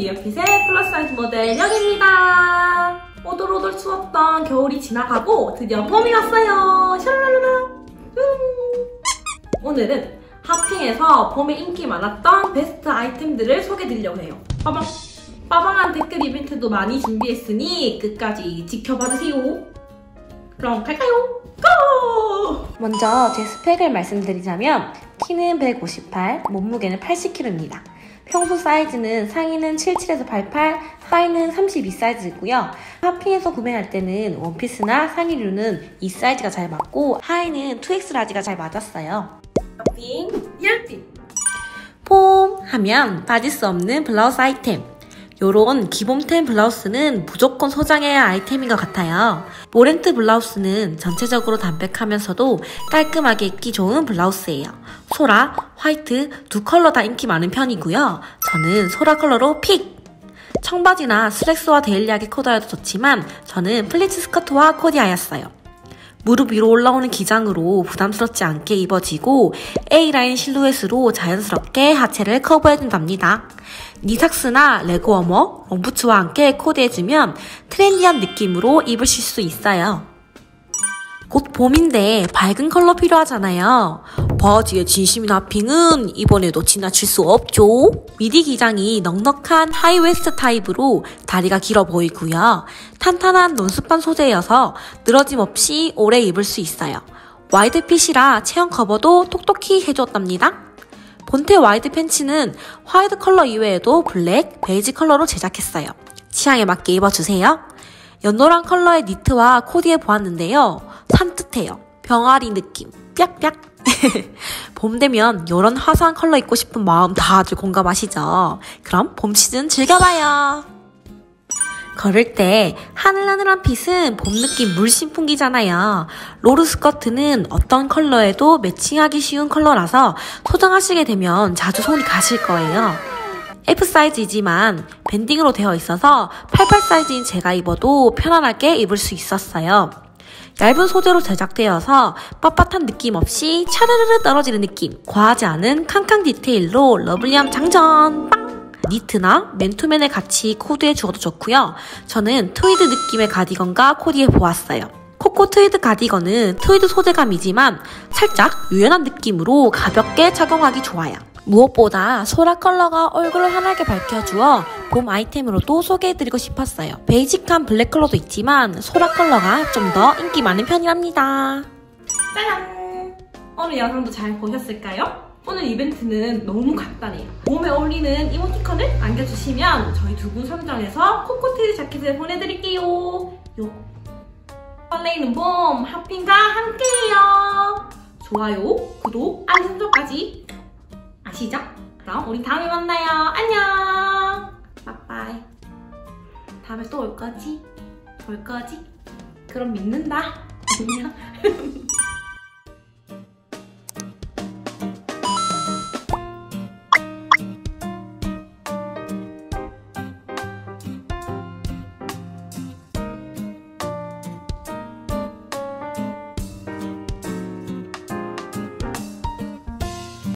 리어핏의 플러스 사이즈 모델 여기입니다. 오돌오돌 추웠던 겨울이 지나가고 드디어 봄이 왔어요. 샤랄랄라. 오늘은 핫핑에서 봄에 인기 많았던 베스트 아이템들을 소개드리려고 해요. 빠방 빠방한 댓글 이벤트도 많이 준비했으니 끝까지 지켜봐주세요. 그럼 갈까요? Go! 먼저 제 스펙을 말씀드리자면 키는 158, 몸무게는 80kg입니다. 평소 사이즈는 상의는 77에서 88, 하의는 32 사이즈고요. 하핑에서 구매할 때는 원피스나 상의류는 이 사이즈가 잘 맞고 하의는 2X 라지가 잘 맞았어요. 핫핑 열핑 폼 하면 빠질 수 없는 블라우스 아이템. 요런 기본템 블라우스는 무조건 소장해야 할 아이템인 것 같아요. 모렌트 블라우스는 전체적으로 담백하면서도 깔끔하게 입기 좋은 블라우스예요. 소라, 화이트 두 컬러 다 인기 많은 편이고요. 저는 소라 컬러로 pick! 청바지나 슬랙스와 daily하게 코디하여도 좋지만 저는 플리츠 스커트와 코디하였어요. 무릎 위로 올라오는 기장으로 부담스럽지 않게 입어지고 A라인 실루엣으로 자연스럽게 하체를 커버해준답니다. 니삭스나 레그워머, 롱부츠와 함께 코디해주면 trendy한 느낌으로 입으실 수 있어요. 곧 봄인데 밝은 컬러 필요하잖아요. 바지에 진심인 핫핑은 이번에도 지나칠 수 없죠. 미디 기장이 넉넉한 하이웨스트 타입으로 다리가 길어 보이고요. 탄탄한 non span 소재여서 늘어짐 없이 오래 입을 수 있어요. 와이드 핏이라 체형 커버도 톡톡히 해줬답니다. 폰테 와이드 팬츠는 화이트 컬러 이외에도 블랙, 베이지 컬러로 제작했어요. 취향에 맞게 입어주세요. 연노란 컬러의 니트와 코디해 보았는데요. 산뜻해요. 병아리 느낌. 빽빽. 봄 되면 이런 화사한 컬러 입고 싶은 마음 다들 공감하시죠? 그럼 봄 시즌 즐겨봐요. 걸을 때 하늘하늘한 핏은 봄 느낌 물씬 풍기잖아요. 로르 스커트는 어떤 컬러에도 매칭하기 쉬운 컬러라서 소장하시게 되면 자주 손이 가실 거예요. F 사이즈이지만 밴딩으로 되어 있어서 88 사이즈인 제가 입어도 편안하게 입을 수 있었어요. 얇은 소재로 제작되어서 빳빳한 느낌 없이 차르르르 떨어지는 느낌 과하지 않은 캉캉 디테일로 lovely함 장전 빵! 니트나 맨투맨에 같이 코디해 주어도 좋고요. 저는 트위드 느낌의 가디건과 코디해 보았어요. 코코 트위드 가디건은 트위드 소재감이지만 살짝 유연한 느낌으로 가볍게 착용하기 좋아요. 무엇보다 소라 컬러가 얼굴을 환하게 밝혀주어 봄 아이템으로도 소개해드리고 싶었어요. basic한 블랙 컬러도 있지만 소라 컬러가 좀 더 인기 많은 편이랍니다. 짜잔! 오늘 영상도 잘 보셨을까요? 오늘 이벤트는 너무 간단해요. 봄에 어울리는 이모티콘을 남겨주시면 저희 두 분 선정해서 코코 트위드 자켓을 보내드릴게요. 요. 설레이는 봄 핫핑과 함께해요. 좋아요, 구독, 알림 설정까지 아시죠? 그럼 우리 다음에 만나요. 안녕. 빠빠이. 다음에 또 올 거지? 올 거지? 그럼 믿는다. 안녕.